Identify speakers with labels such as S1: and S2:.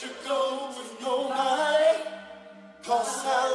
S1: let you go with no money. Cause I